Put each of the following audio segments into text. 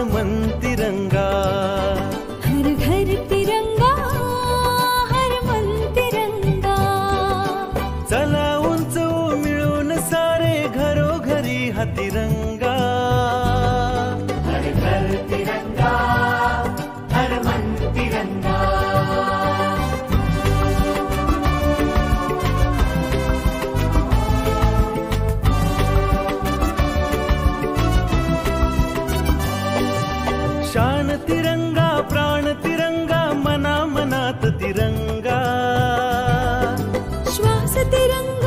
घर मन तिरंगा हर घर तिरंगा हर मन तिरंगा चला उंच मिळून सारे घरोघरी हा तिरंगा। शान शान्तरङ्गा प्राण तिरङ्गा मना मनात तिरङ्गा श्वास तिरङ्गा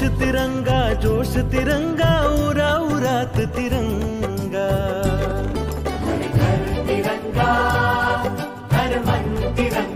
जोश तिरंगा जोश तिरंगा उरा उरात तिरंगा। घर घर तिरंगा घर मन तिरंगा।